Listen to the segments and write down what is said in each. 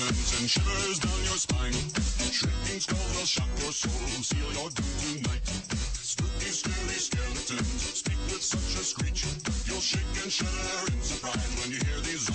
sends and shivers down your spine. Shrieking skulls will shock your soul, seal your doom tonight. Spooky, scary skeletons speak with such a screech. You'll shake and shudder in surprise when you hear these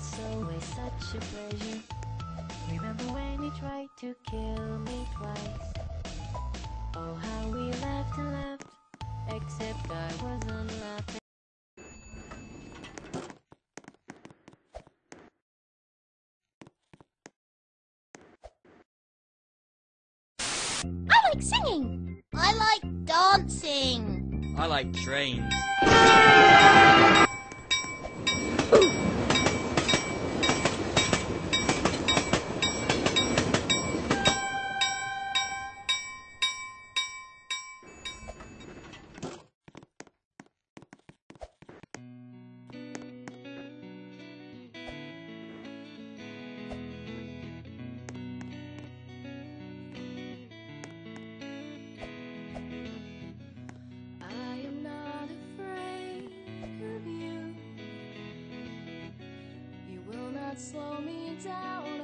It's always such a pleasure. Remember when you tried to kill me twice? Oh, how we laughed and laughed, except I wasn't laughing. I like singing. I like dancing. I like trains. slow me down.